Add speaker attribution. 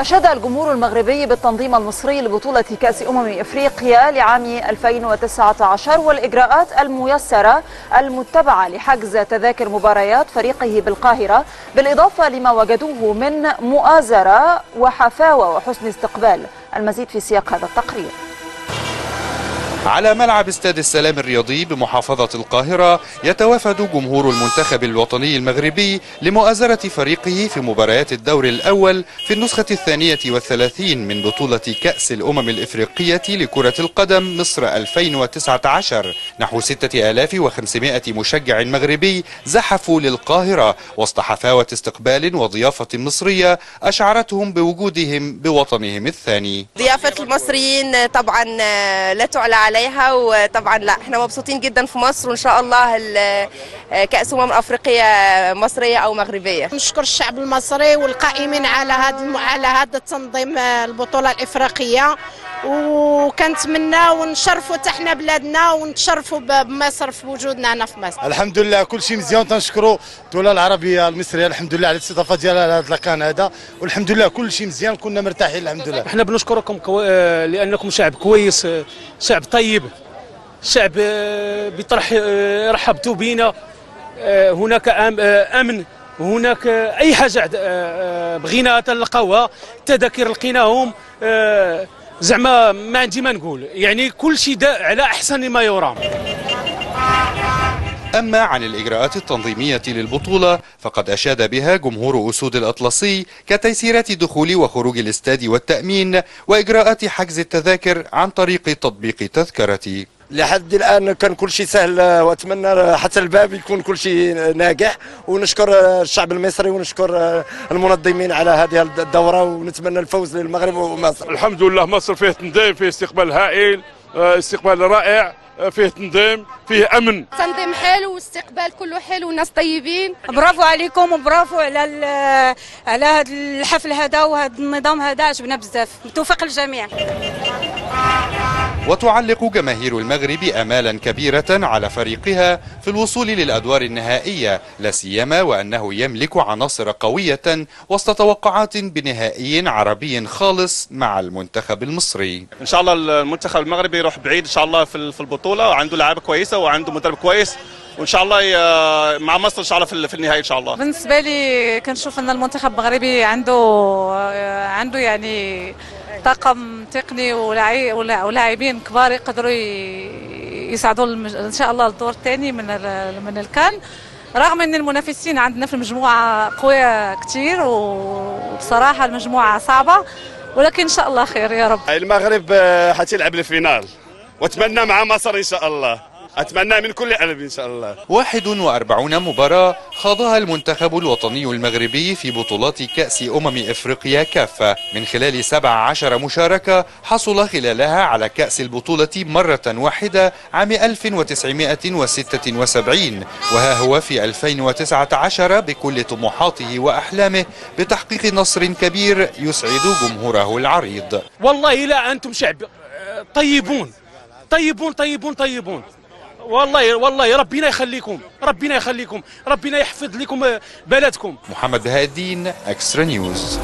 Speaker 1: أشاد الجمهور المغربي بالتنظيم المصري لبطولة كأس أمم إفريقيا لعام 2019 والإجراءات الميسرة المتبعة لحجز تذاكر مباريات فريقه بالقاهرة بالإضافة لما وجدوه من مؤازرة وحفاوة وحسن استقبال. المزيد في سياق هذا التقرير.
Speaker 2: على ملعب استاد السلام الرياضي بمحافظة القاهرة يتوافد جمهور المنتخب الوطني المغربي لمؤازرة فريقه في مباريات الدور الأول في النسخة الثانية والثلاثين من بطولة كأس الأمم الإفريقية لكرة القدم مصر 2019 نحو 6500 مشجع مغربي زحفوا للقاهرة وسط حفاوة استقبال وضيافة مصرية أشعرتهم بوجودهم بوطنهم الثاني.
Speaker 3: ضيافة المصريين طبعا لا تعلى عليها وطبعا لا إحنا مبسوطين جدا في مصر وإن شاء الله كأس أمم أفريقية مصرية أو مغربية.
Speaker 4: نشكر الشعب المصري والقائمين على هذا على هذا التنظيم البطولة الإفريقية. وكنتمنى ونشرفوا حتى حنا بلادنا ونتشرفوا بمصر في وجودنا هنا في مصر.
Speaker 5: الحمد لله كل شيء مزيان تنشكروا الدولة العربية المصرية الحمد لله على الاستضافة ديالها لهذا المكان هذا. والحمد لله كل شيء مزيان كنا مرتاحين الحمد لله
Speaker 6: إحنا بنشكركم كو... لأنكم شعب كويس شعب طيب شعب بيطرح رحبتوا بينا. هناك أمن هناك أي حاجة بغينا تلقاوها التذاكر لقيناهم زعما ما عندي ما نقول. يعني كل شيء على أحسن ما يرام.
Speaker 2: أما عن الإجراءات التنظيمية للبطولة فقد أشاد بها جمهور أسود الأطلسي كتيسيرات دخول وخروج الاستاد والتأمين وإجراءات حجز التذاكر عن طريق تطبيق تذكرتي.
Speaker 7: لحد الآن كان كل شيء سهل وأتمنى حتى الباب يكون كل شيء ناجح. ونشكر الشعب المصري ونشكر المنظمين على هذه الدورة ونتمنى الفوز للمغرب ومصر.
Speaker 8: الحمد لله مصر فيه تنظيم فيه استقبال هائل استقبال رائع فيه تنظيم فيه أمن.
Speaker 9: تنظيم حلو واستقبال كله حلو والناس طيبين.
Speaker 10: برافو عليكم وبرافو على على هذا الحفل هذا وهذا النظام هذا عجبنا بزاف. توفيق الجميع.
Speaker 2: وتعلق جماهير المغرب امالا كبيرة على فريقها في الوصول للأدوار النهائية لا سيما وأنه يملك عناصر قوية وسط توقعات بنهائي عربي خالص مع المنتخب المصري.
Speaker 11: إن شاء الله المنتخب المغربي يروح بعيد إن شاء الله في البطولة وعنده لعيبه كويسة وعنده مدرب كويس وإن شاء الله مع مصر إن شاء الله في النهائي إن شاء الله.
Speaker 10: بالنسبة لي كنشوف إن المنتخب المغربي عنده عنده يعني طاقم تقني ولاعبين كبار يقدروا يساعدوا إن شاء الله الدور الثاني من من الكان. رغم إن المنافسين عندنا في المجموعة قوية كثير وبصراحة المجموعة صعبة ولكن إن شاء الله خير يا رب.
Speaker 8: المغرب حتلعب الفينال. وأتمنى مع مصر إن شاء الله. أتمنى من كل قلب إن شاء الله.
Speaker 2: 41 مباراة خاضها المنتخب الوطني المغربي في بطولات كأس أمم إفريقيا كافة. من خلال 17 مشاركة حصل خلالها على كأس البطولة مرة واحدة عام 1976 وها هو في 2019 بكل طموحاته وأحلامه بتحقيق نصر كبير يسعد جمهوره العريض.
Speaker 6: والله لا أنتم شعب. طيبون. طيبون طيبون طيبون. والله والله ربنا يخليكم ربنا يخليكم ربنا يحفظ لكم بلدكم.
Speaker 2: محمد بهاء الدين اكسترا نيوز